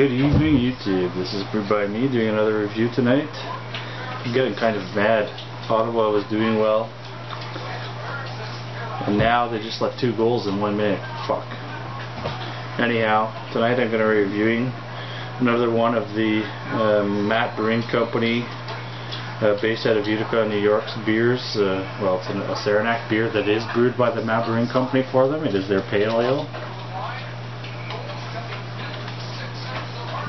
Good evening YouTube, this is Brewed by me doing another review tonight. I'm getting kind of mad. Ottawa was doing well. And now they just left two goals in one minute. Fuck. Anyhow, tonight I'm going to be reviewing another one of the uh, Matt Brewing Company uh, based out of Utica, New York's beers. Uh, well, it's a Saranac beer that is brewed by the Matt Brewing Company for them. It is their pale ale.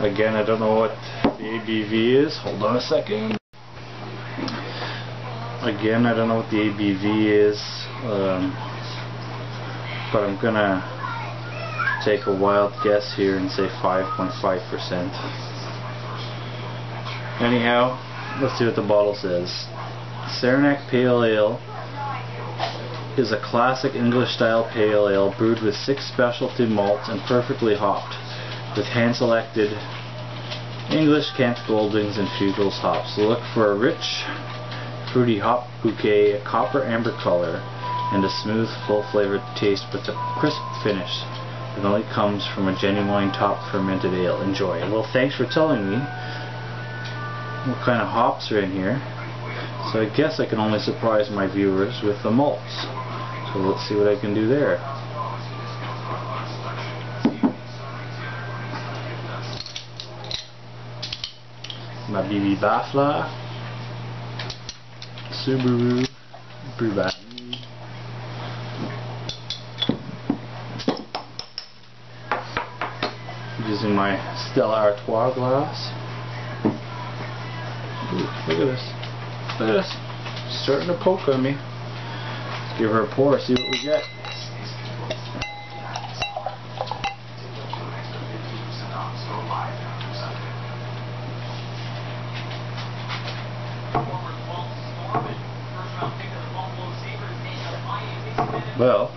Again, I don't know what the ABV is. Hold on a second. Again, I don't know what the ABV is, um, but I'm gonna take a wild guess here and say 5.5%. Anyhow, let's see what the bottle says. Saranac Pale Ale is a classic English style pale ale brewed with six specialty malts and perfectly hopped with hand-selected English Kent Goldings and Fuggles hops. Look for a rich, fruity hop bouquet, a copper amber color, and a smooth, full-flavored taste with a crisp finish that only comes from a genuine top fermented ale. Enjoy. Well, thanks for telling me what kind of hops are in here. So I guess I can only surprise my viewers with the malts. So let's see what I can do there. My BB Bafla, Subaru, Brewback. Using my Stella Artois glass. Ooh, look at this. Look at this. Starting to poke on me. Let's give her a pour, see what we get. Well,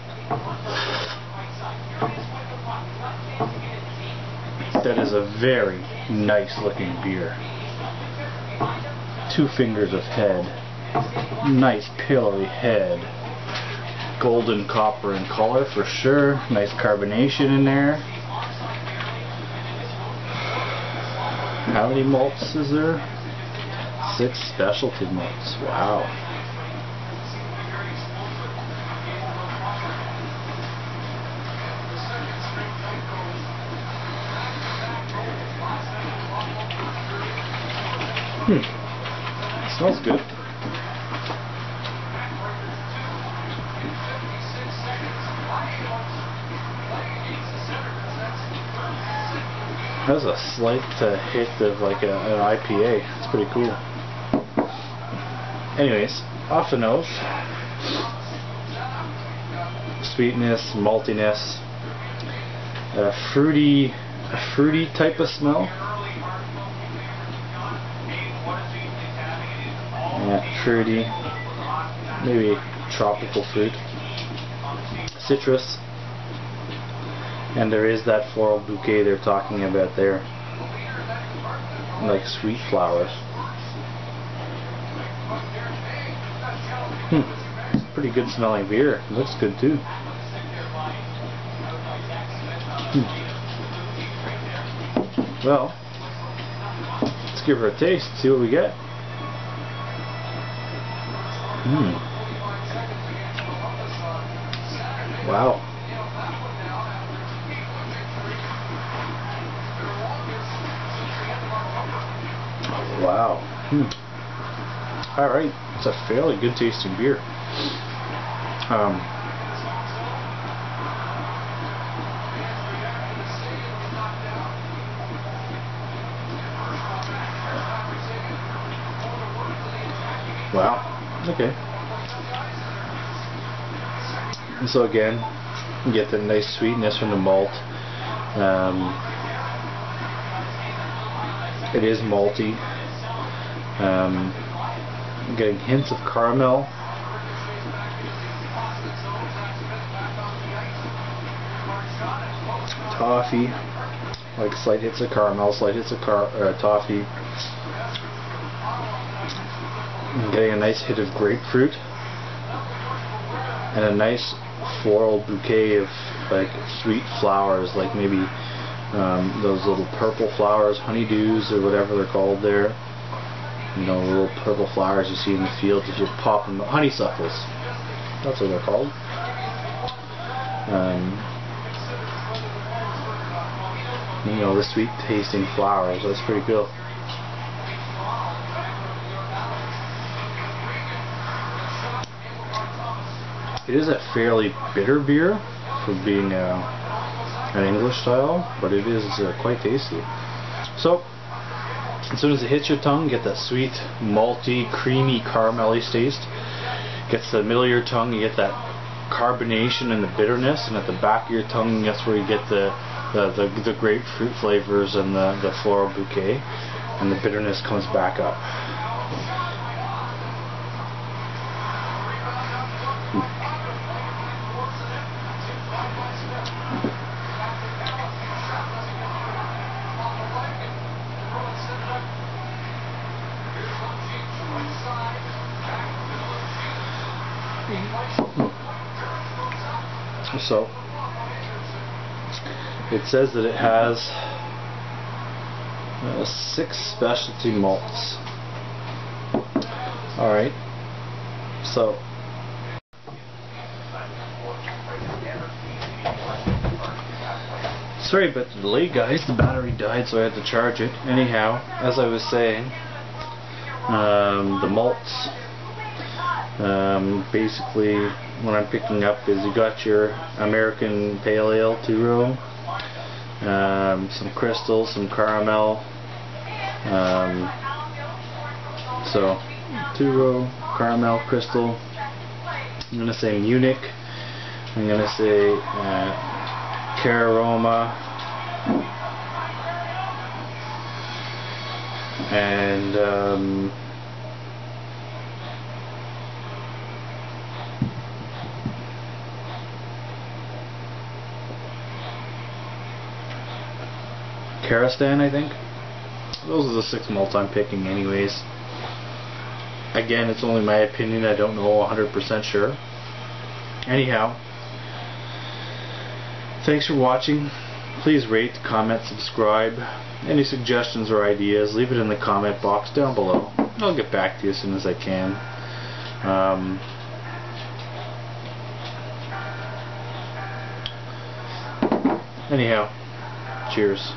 that is a very nice looking beer. Two fingers of head. Nice pillowy head. Golden copper in color for sure. Nice carbonation in there. How many malts is there? Six specialty malts. Wow. Hmm. Smells good. Has a slight uh, hit of like a, an IPA. It's pretty cool. Anyways, off the nose. Sweetness, maltiness, a fruity, a fruity type of smell. Fruity, maybe tropical fruit, citrus, and there is that floral bouquet they're talking about there, like sweet flowers. Hmm, pretty good smelling beer. looks good too. Hmm. Well, let's give her a taste, see what we get. Hmm. Wow. Wow. Hmm. All right. It's a fairly good tasting beer. Um, wow. Okay. And so again, you get the nice sweetness from the malt. Um, it is malty. Um, getting hints of caramel. Toffee, like slight hits of caramel, slight hits of car uh, toffee. Getting a nice hit of grapefruit and a nice floral bouquet of like sweet flowers like maybe Um, those little purple flowers, honeydews or whatever they're called there. You know, little purple flowers you see in the fields if you pop them. Honeysuckles. That's what they're called. Um, you know, the sweet tasting flowers. That's pretty cool. It is a fairly bitter beer for being uh, an English style, but it is uh, quite tasty. So, as soon as it hits your tongue, you get that sweet, malty, creamy, caramelly taste. Gets the middle of your tongue, you get that carbonation and the bitterness, and at the back of your tongue, that's where you get the the, the, the grapefruit flavors and the, the floral bouquet, and the bitterness comes back up. So, it says that it has uh, six specialty malts. Alright, so sorry about the delay guys, the battery died so I had to charge it. Anyhow, as I was saying, um, the malts um, basically what I'm picking up is you got your American Pale Ale two row, um, some crystals, some caramel, um, so two row caramel crystal. I'm gonna say Munich. I'm gonna say uh. And um, Carastan, I think. Those are the six malts I'm picking anyways. Again, it's only my opinion. I don't know 100% sure. Anyhow, thanks for watching. Please rate, comment, subscribe. Any suggestions or ideas, leave it in the comment box down below. I'll get back to you as soon as I can. Um, anyhow, cheers.